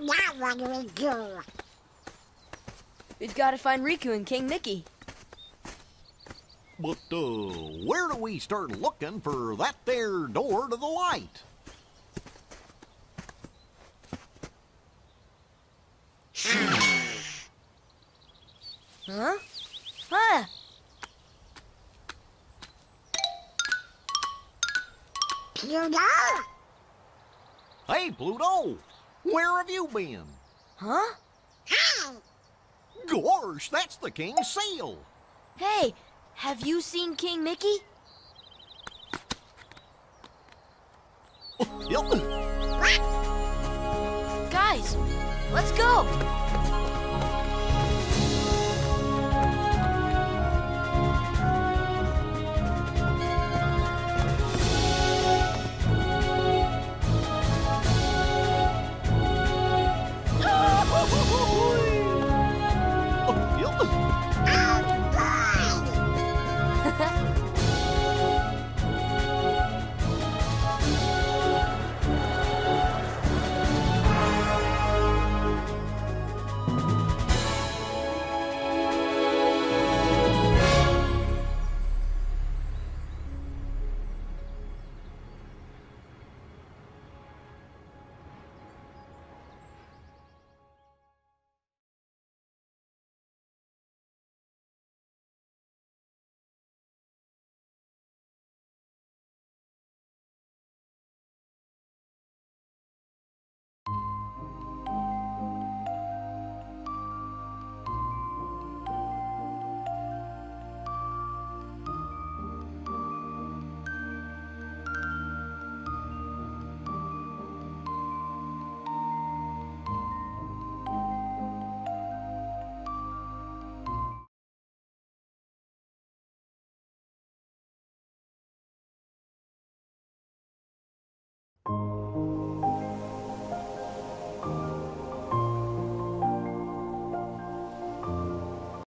now what do we do? We've got to find Riku and King Mickey. But, uh, where do we start looking for that there door to the light? Huh? Huh? Pluto? Hey, Pluto! Where have you been? Huh? Hey! Gosh, that's the king's seal! Hey, have you seen King Mickey? Yep. Guys, let's go.